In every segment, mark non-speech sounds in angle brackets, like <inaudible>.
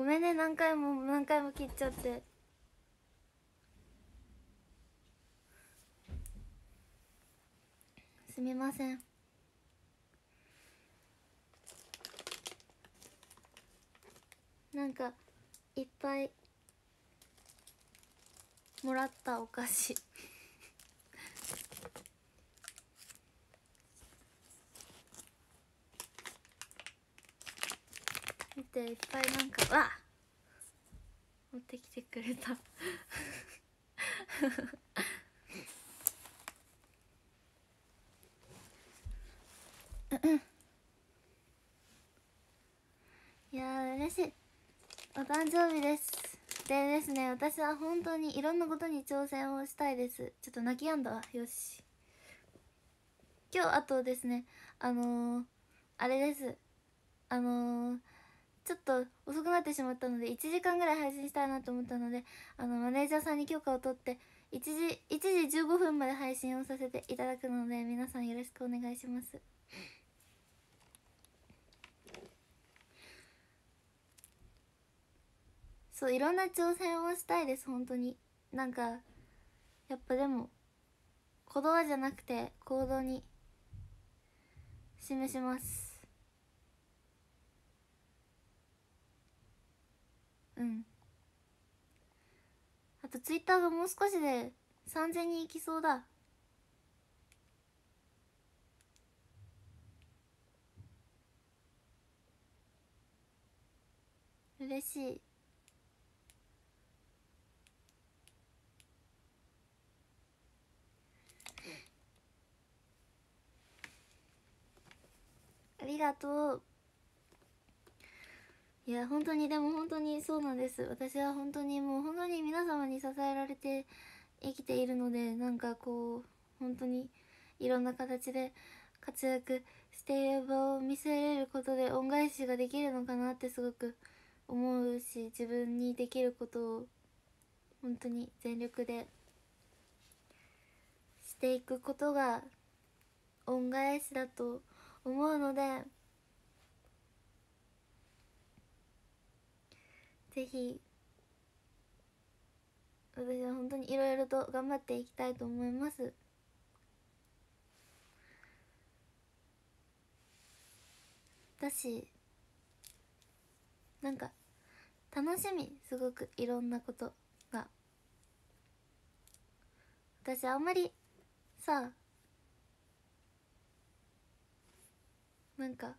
ごめんね何回も何回も切っちゃって。すみません。なんかいっぱいもらったお菓子。見ていっぱいなんかわ持ってきてくれた。いや嬉しい。お誕生日です。でですね私は本当にいろんなことに挑戦をしたいです。ちょっと泣きやんだわ。よし。今日あとですねあのー、あれです。あのー、ちょっと遅くなってしまったので1時間ぐらい配信したいなと思ったのであのマネージャーさんに許可を取って1時 ,1 時15分まで配信をさせていただくので皆さんよろしくお願いします。そういろんな挑戦をしたいです本当に。なんかやっぱでも言葉じゃなくて行動に示します。うん。あとツイッターがもう少しで3000人いきそうだ。嬉しい。ありがとう。いや本当にでも本当にそうなんです。私は本当にもう本当に皆様に支えられて生きているのでなんかこう本当にいろんな形で活躍している場を見せれることで恩返しができるのかなってすごく思うし自分にできることを本当に全力でしていくことが恩返しだと思うのでぜひ。私は本当にいろいろと頑張っていきたいと思います。だしなんか楽しみ。すごくいろんなことが。私あんまりさなんか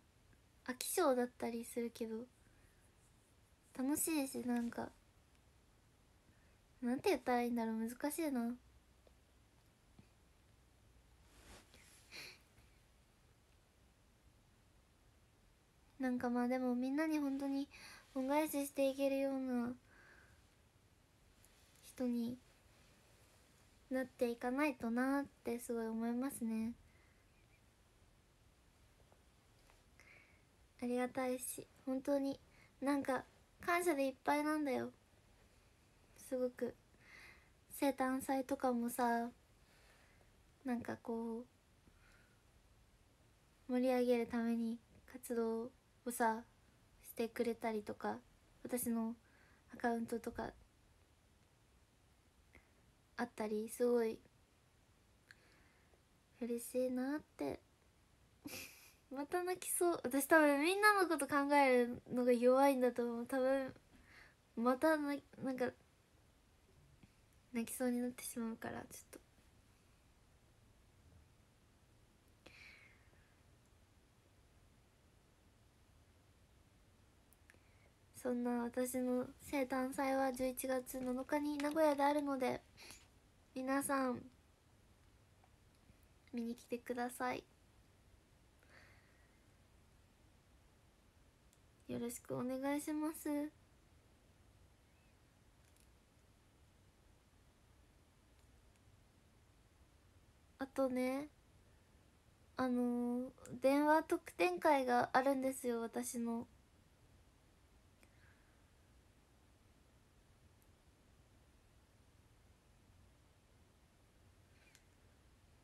飽き性だったりするけど。楽しいしなんか。なんて言ったらいいんだろう難しいな。なんかまあでもみんなに本当に恩返ししていけるような人になっていかないとなってすごい思いますね。ありがたいし本当になんか感謝でいっぱいなんだよ。すごく。生誕祭とかもさなんかこう盛り上げるために活動をさしてくれたりとか私のアカウントとかあったりすごい嬉しいなって。また泣きそう。私多分みんなのこと考えるのが弱いんだと思う。多分またななんか泣きそうになってしまうから。ちょっと。そんな私の生誕祭は11月7日に名古屋であるので皆さん見に来てください。よろしくお願いします。あとねあの、電話特典会があるんですよ私の。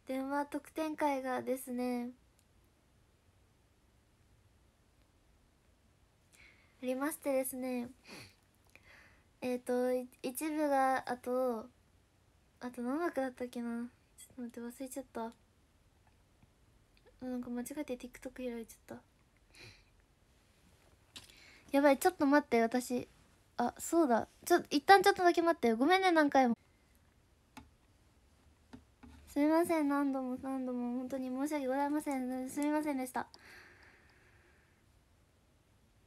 電話特典会がですねありましてですねえっ、ー、と一部があとあと何枠だったっけな？ちょっと待って忘れちゃった。なんか間違えて TikTok 開いちゃった。やばいちょっと待って私。あそうだ。ちょっと一旦ちょっとだけ待って。ごめんね何回も。すみません何度も何度も。本当に申し訳ございません。すみませんでした。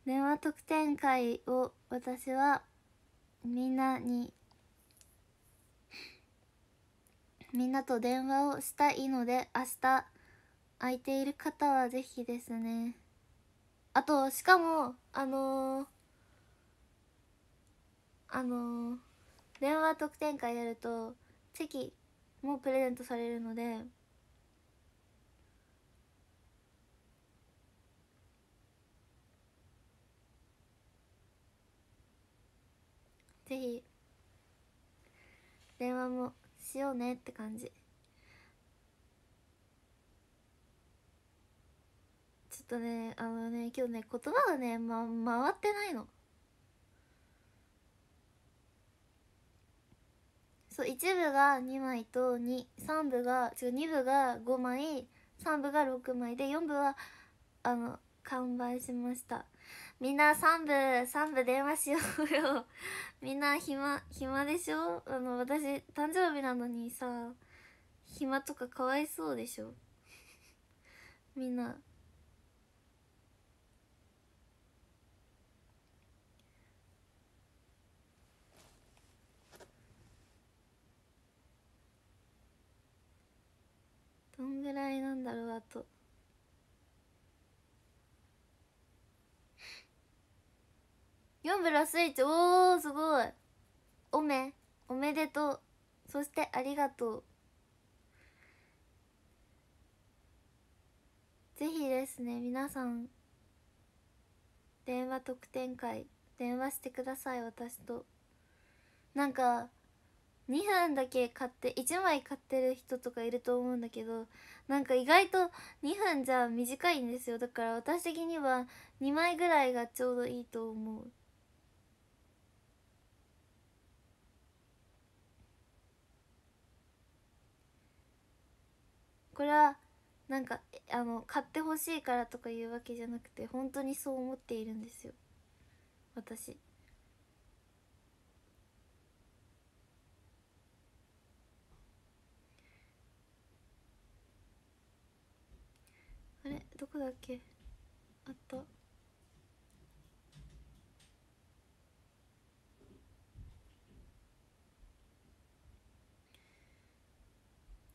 電話特典会を私はみんなにみんなと電話をしたいので明日空いている方はぜひですね。あとしかもあのー、あのー、電話特典会やるとチェキもプレゼントされるのでぜひ。電話もしようねって感じ。ちょっとねあのね今日ね言葉がね、ま、回ってないの。そう1部が2枚と23部が違う2部が5枚3部が6枚で4部はあの完売しました。みんな3部3部電話しようよ。<laughs> みんな暇暇でしょ？あの私誕生日なのにさ暇とかかわいそうでしょ？<laughs> みんな。どんぐらいなんだろうあと。4ブラスイッチ。おーすごい。おめ。おめでとう。そしてありがとう。ぜひですね皆さん電話特典会電話してください私と。なんか2分だけ買って1枚買ってる人とかいると思うんだけどなんか意外と2分じゃ短いんですよ。だから私的には2枚ぐらいがちょうどいいと思う。これはなんかあの買ってほしいからとかいうわけじゃなくて本当にそう思っているんですよ。私。あれどこだっけ？あったう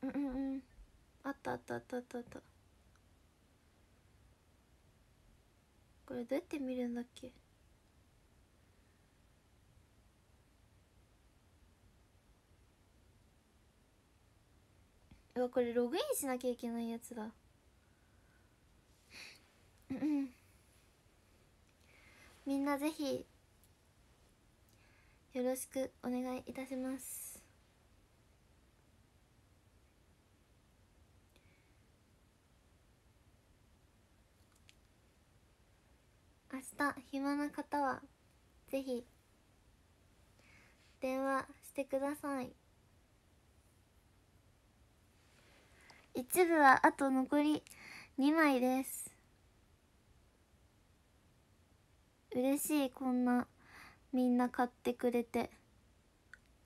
んうんうんあったあったあったあったあった。これどうやって見るんだっけ？うわこれログインしなきゃいけないやつだ。うんみんなぜひよろしくお願いいたします。明日暇な方はぜひ電話してください。一部はあと残り2枚です。嬉しいこんなみんな買ってくれて。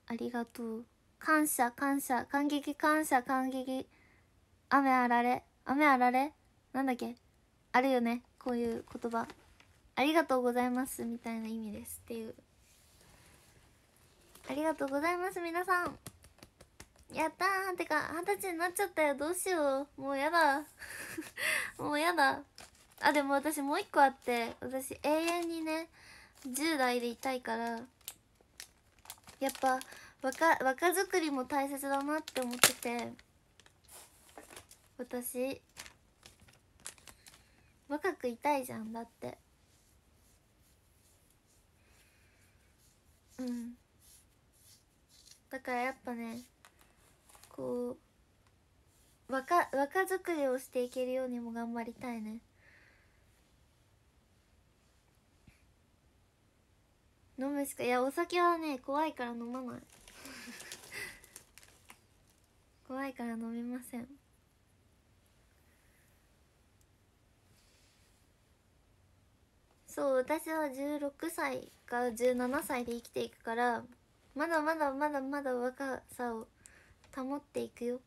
ありがとう。感謝感謝。感激感謝感激。雨あられ。雨あられ？なんだっけ？あるよね？こういう言葉。ありがとうございますみたいな意味ですっていう。ありがとうございます皆さん。やったー。てか二十歳になっちゃったよ。どうしよう。もうやだ。<laughs> もうやだ。あでも私もう一個あって。私永遠にね10代でいたいから。やっぱ若若作りも大切だなって思ってて。私若くいたいじゃんだって。うん。だからやっぱねこう若若作りをしていけるようにも頑張りたいね。飲むしかいやお酒はね怖いから飲まない。<laughs> 怖いから飲めません。そう私は16歳から17歳で生きていくからまだまだまだまだ若さを保っていくよ。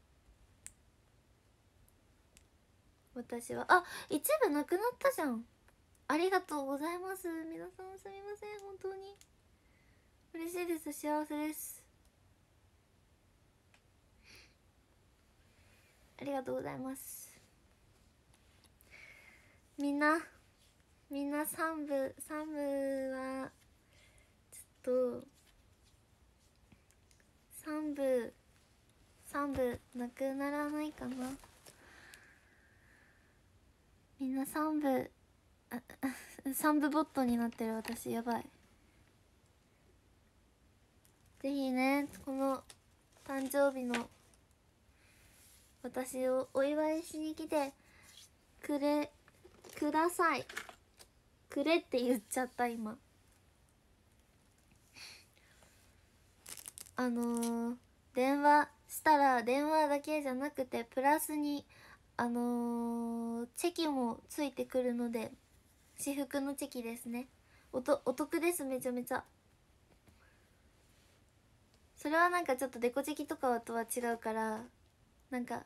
私はあ一部なくなったじゃん。ありがとうございます。皆さんすみません。本当に。嬉しいです。幸せです。ありがとうございます。みんなみんな3部3部はと3部3部なくならないかな？みんな3部3 <laughs> 部ボットになってる私やばい。ぜひねこの誕生日の私をお祝いしに来てくれください。くれって言っちゃった今。あのー、電話したら電話だけじゃなくてプラスにあのー、チェキもついてくるので私服のチェキですね。おとお得ですめちゃめちゃ。それはなんかちょっとデコチェキとかとは違うからなんかちょっ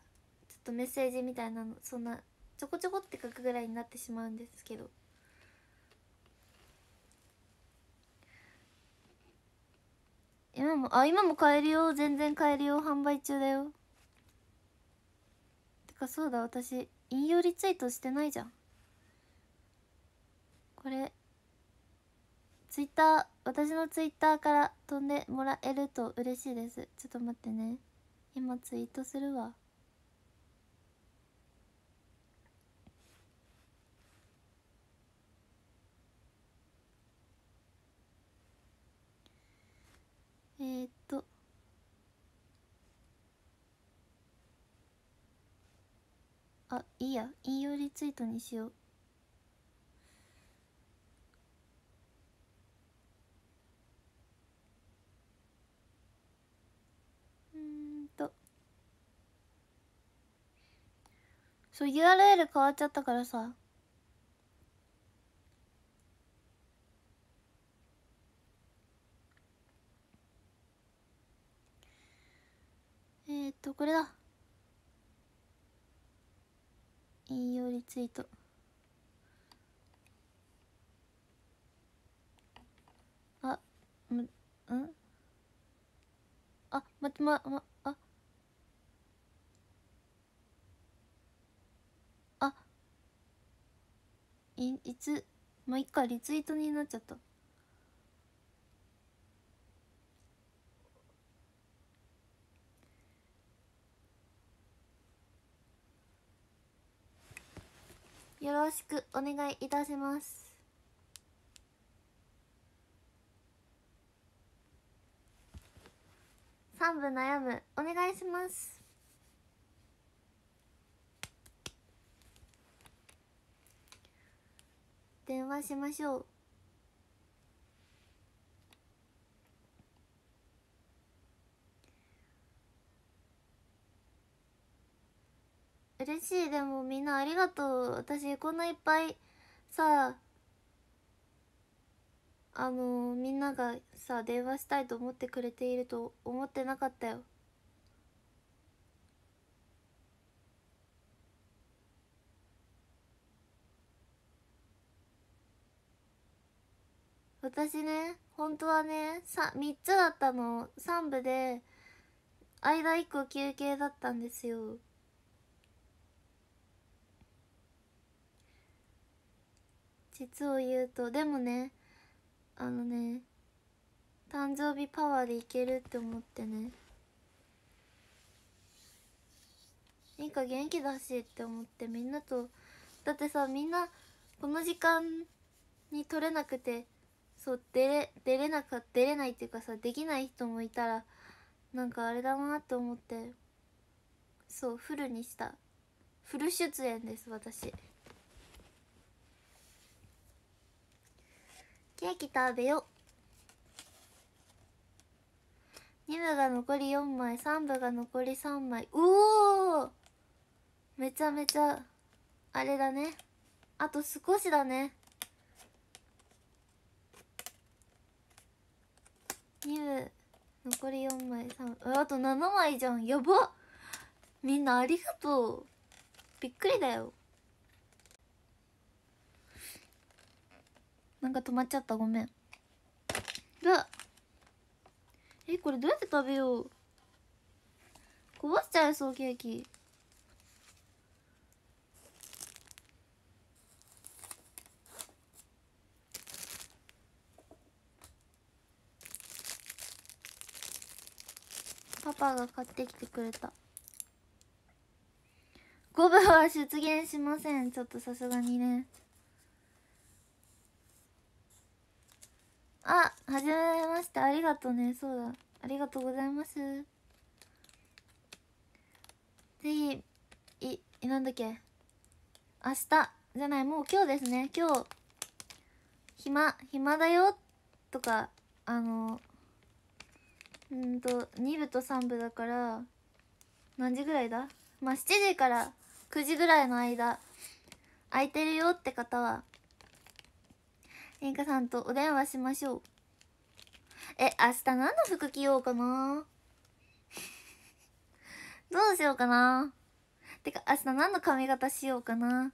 とメッセージみたいなのそんなちょこちょこって書くぐらいになってしまうんですけど。今もあ今も買えるよ。全然買えるよ。販売中だよ。てかそうだ。私引用リツイートしてないじゃん。これツイッター私のツイッターから飛んでもらえると嬉しいです。ちょっと待ってね。今ツイートするわ。ー、っと。あいいや。引用リツイートにしよう。うんと。そう URL 変わっちゃったからさえー、っとこれだ。引用リツイート。あむうん？あ待ってまままあ？あ。いいつ？まあいっかリツイートになっちゃった。よろしくお願いいたします。三部悩むお願いします。電話しましょう。嬉しい。でもみんなありがとう。私こんないっぱいさあのー、みんながさ電話したいと思ってくれていると思ってなかったよ。私ね本当はねさ3つだったの。3部で間1個休憩だったんですよ。実を言うとでもねあのね誕生日パワーでいけるって思ってねいいか元気だしって思ってみんなとだってさみんなこの時間に取れなくてそう出れ出れなか出れないっていうかさできない人もいたらなんかあれだなって思ってそうフルにしたフル出演です私。ケーキ食べよ2部が残り4枚3部が残り3枚。うおめちゃめちゃあれだね。あと少しだね。2部残り4枚3あと7枚じゃん。やばみんなありがとう。びっくりだよ。なんか止まっちゃった。ごめん。うわ。えこれどうやって食べよう？こぼしちゃいそうケーキ。パパが買ってきてくれた。5部は出現しません。ちょっとさすがにねあはじめましてありがとうね。そうだ。ありがとうございます。ぜひいなんだっけ？明日じゃない。もう今日ですね。今日暇暇だよとかあのうんと2部と3部だから何時ぐらいだ？まあ7時から9時ぐらいの間空いてるよって方は演歌さんとお電話しましょう。え明日何の服着ようかな？<laughs> どうしようかな？てか明日何の髪型しようかな？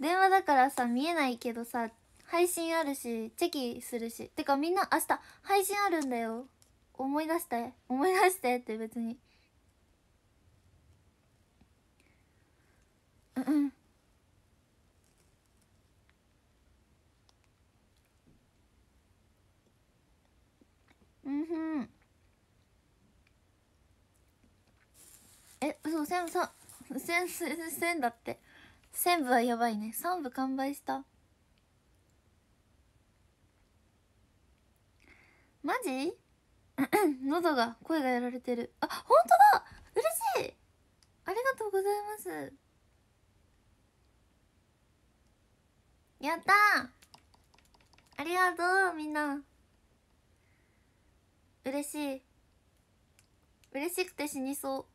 電話だからさ見えないけどさ配信あるしチェキするし。てかみんな明日配信あるんだよ。思い出して。思い出してって別に。うんうんうん。ふんえそう千さ千千だって。千部はやばいね。三部完売した。マジ？<clears throat> 喉が声がやられてる。あ本当だ！嬉しい！ありがとうございます。やったありがとうみんな。嬉しい。嬉しくて死にそ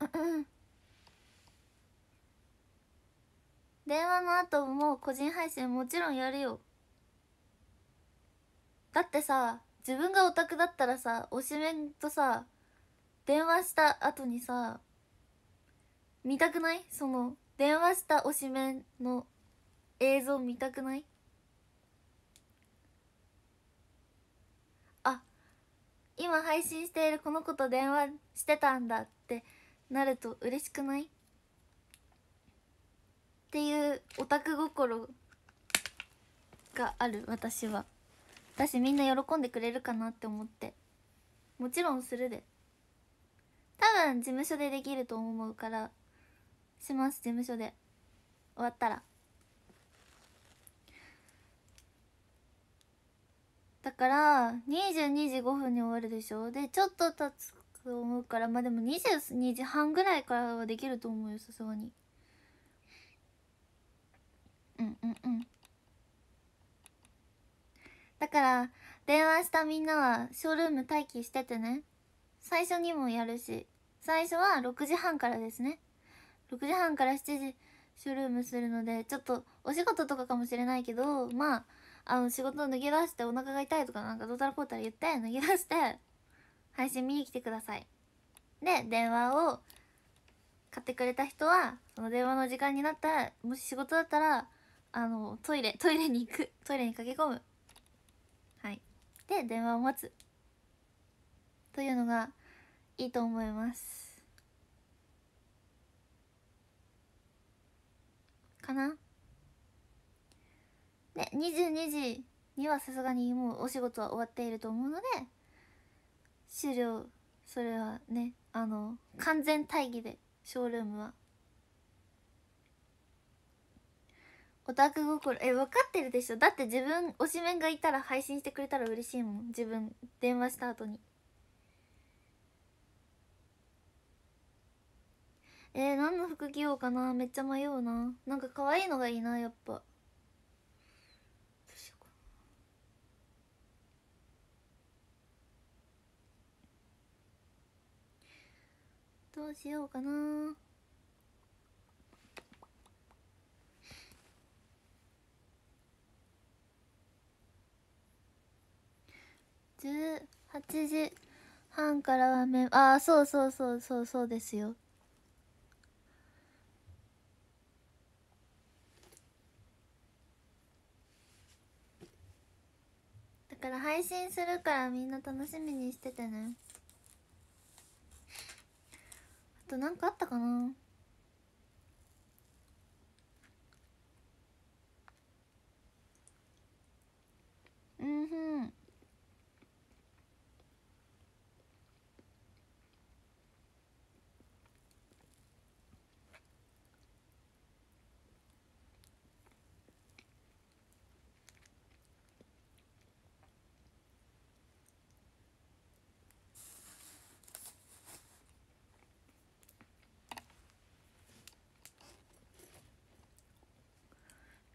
う。うん電話の後も個人配信もちろんやるよ。だってさ自分がオタクだったらさ推しメンとさ電話した後にさ見たくない？その電話した推しメンの映像見たくないあ今配信しているこの子と電話してたんだってなると嬉しくない？っていうオタク心がある私は。私みんな喜んでくれるかなって思って。もちろんするで。多分事務所でできると思うから。します事務所で。終わったら。だから22時5分に終わるでしょ？でちょっと経つと思うからまあでも22時半ぐらいからはできると思うよさすがに。うんうんうん。だから電話したみんなはショールーム待機しててね。最初にもやるし最初は6時半からですね。6時半から7時ショールームするのでちょっとお仕事とかかもしれないけどまああの仕事脱ぎ出してお腹が痛いとかなんかどうたらこうたら言って脱ぎ出して配信見に来てください。で電話を買ってくれた人はその電話の時間になったらもし仕事だったらあのトイレトイレに行く。トイレに駆け込む。はい。で電話を待つ。というのがいいと思います。かな？で22時にはさすがにもうお仕事は終わっていると思うので終了。それはねあの完全待機でショールームは。オタク心。え分かってるでしょ。だって自分推しメンがいたら配信してくれたら嬉しいもん。自分電話した後に。えー、何の服着ようかな。めっちゃ迷うな。なんか可愛いのがいいなやっぱ。どうしようかな。18時半からはめああそうそうそうそうそうですよ。だから配信するからみんな楽しみにしててね。あと何かあったかなうんふん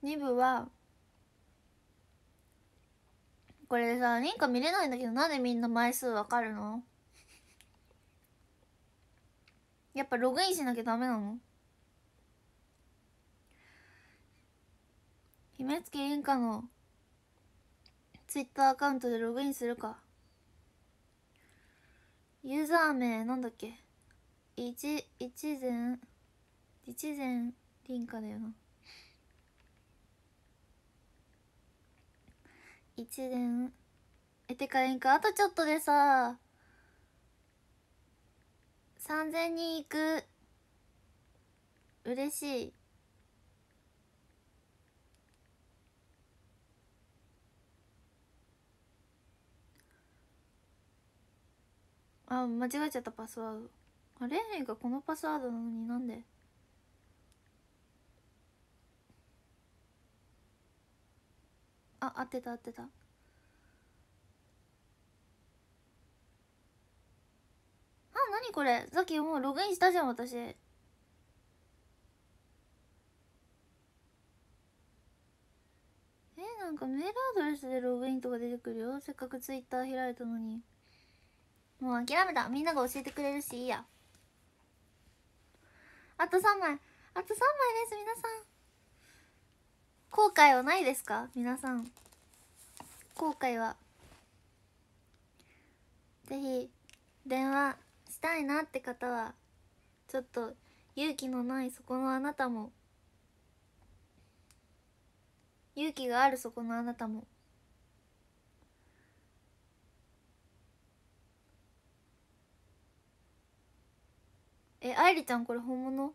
2部はこれでさ認可見れないんだけどなんでみんな枚数わかるの？やっぱログインしなきゃダメなの？姫月凛花のツイッターアカウントでログインするか。ユーザー名なんだっけ？一一前一前凛花だよな。一年えてかりんかあとちょっとでさ。3000人いく。嬉しい。あ間違えちゃったパスワード。あれレンがこのパスワードなのになんで？あ合ってた合ってた。あ何これ。さっきもうログインしたじゃん私。えなんかメールアドレスでログインとか出てくるよ。せっかくツイッター開いたのに。もう諦めた。みんなが教えてくれるしいいや。あと3枚。あと3枚です皆さん。後悔はないですか？皆さん。後悔は。ぜひ電話したいなって方はちょっと勇気のないそこのあなたも勇気があるそこのあなたもえ愛梨ちゃんこれ本物？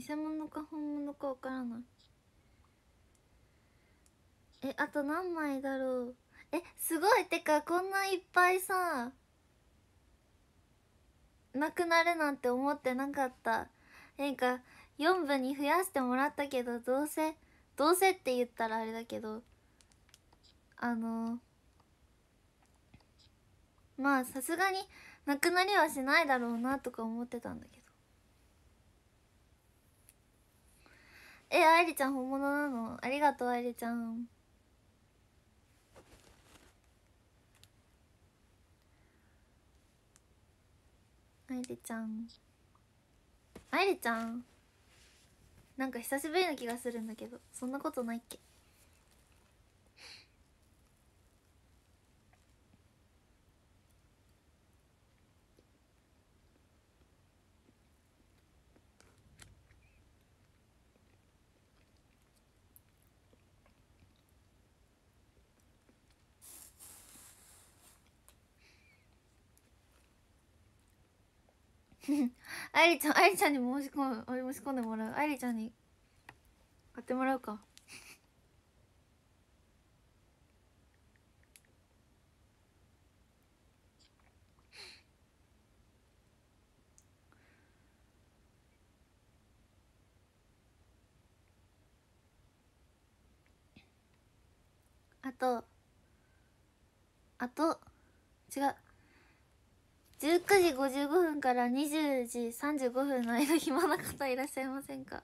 偽物か本物かわからない。えあと何枚だろう。えすごい。てかこんないっぱいさなくなるなんて思ってなかった。なんか4部に増やしてもらったけどどうせどうせって言ったらあれだけど。あのまあさすがになくなりはしないだろうなとか思ってたんだけど。え愛梨ちゃん本物なの？ありがとう愛梨ちゃん。愛梨ちゃん。愛梨ちゃん。なんか久しぶりな気がするんだけどそんなことないっけ？あいりちゃんあいりちゃんに申し込む申し込んでもらう。あいりちゃんに買ってもらうか。あとあと違う。19時55分から20時35分の間暇な方いらっしゃいませんか？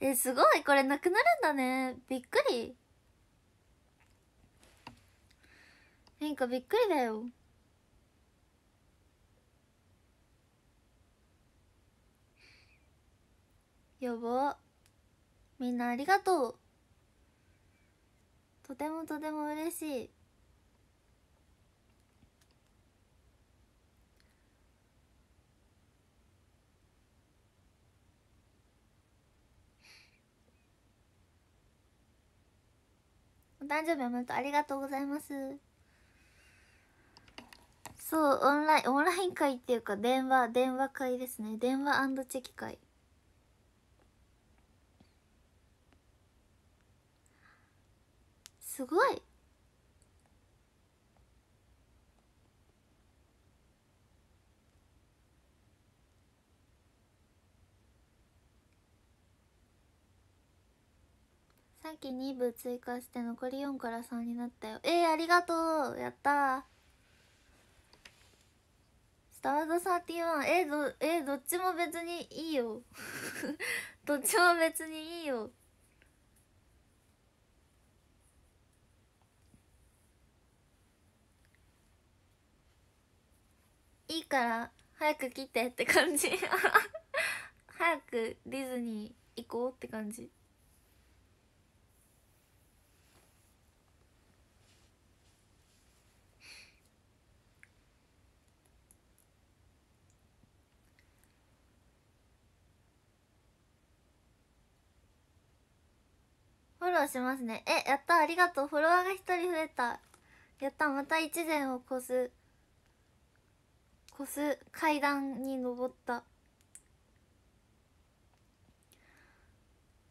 えすごい。これなくなるんだね。びっくり。変化びっくりだよ。やば。みんなありがとう。とてもとても嬉しい。誕生日おめでとうありがとうございます。そうオンラインオンライン会っていうか電話電話会ですね。電話チェキ会。すごい。さっき2部追加して残り4から3になったよ。えー、ありがとう。やったスタード31えー、どえー、どっちも別にいいよ。<laughs> どっちも別にいいよ。いいから早く来てって感じ。<laughs> 早くディズニー行こうって感じ。ローしますね。えやった。ありがとう。フォロワーが一人増えた。やった。また一年を越す。越す階段に登った。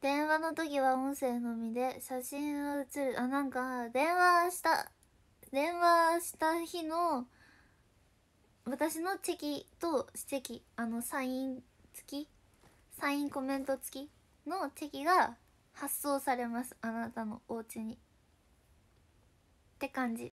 電話の時は音声のみで写真は写る。あなんか電話した電話した日の私のチェキとチェキ。あのサイン付き？サインコメント付きのチェキが発送されます。あなたのお家に。って感じ。